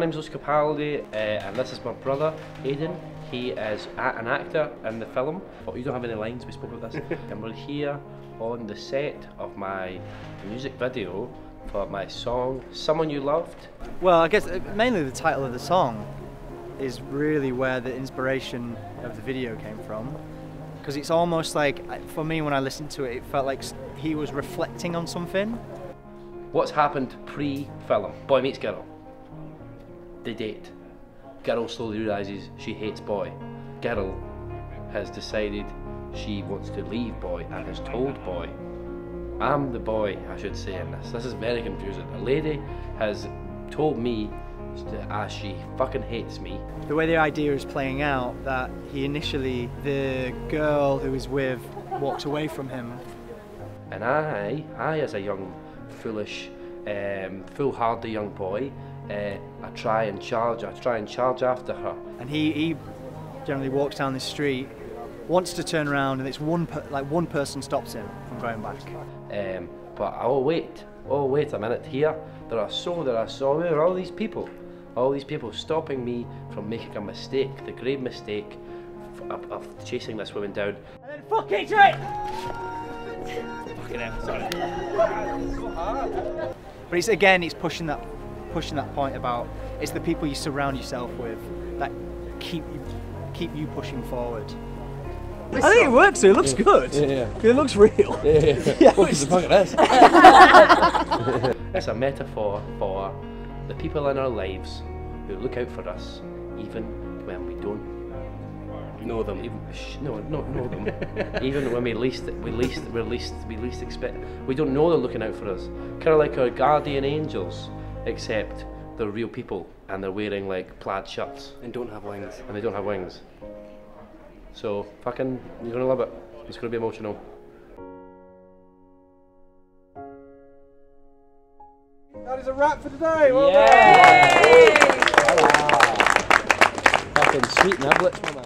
name's Lewis Capaldi, uh, and this is my brother, Aidan. He is a- an actor in the film. But you don't have any lines, we spoke about this. and we're here on the set of my music video for my song, Someone You Loved. Well, I guess uh, mainly the title of the song is really where the inspiration of the video came from. Because it's almost like, uh, for me, when I listened to it, it felt like he was reflecting on something. What's happened pre film? Boy meets girl. They date. Girl slowly realizes she hates boy. Girl has decided she wants to leave boy and has told boy. I'm the boy, I should say in this. This is very confusing. A lady has told me that as she fucking hates me. The way the idea is playing out, that he initially, the girl who is with, walked away from him. And I, I as a young, foolish, um, foolhardy young boy, uh, I try and charge, I try and charge after her. And he, he generally walks down the street, wants to turn around, and it's one per, like one person stops him from going back. Um, but I oh wait, oh wait a minute here. There are so there are so there are all these people, all these people stopping me from making a mistake, the grave mistake f- of, of chasing this woman down. And then fucking trick! Fucking hell, sorry. But it's again, it's pushing that, pushing that point about it's the people you surround yourself with that keep you, keep you pushing forward. I think it works. It looks good. Yeah, It looks real. yeah, yeah. Yeah, What the fuck it is? it's a metaphor for the people in our lives who look out for us, even when we don't know them. Even sh- no, not know them. even when we least, we least, we least, we least expect. We don't know they're looking out for us. Kind of like our guardian angels, except they're real people and they're wearing like plaid shirts and don't have wings. and they don't have wings. So fucking, you're gonna love it. It's gonna be emotional. That is a wrap for today. Well Yeah. Fucking sweet niblets, my man.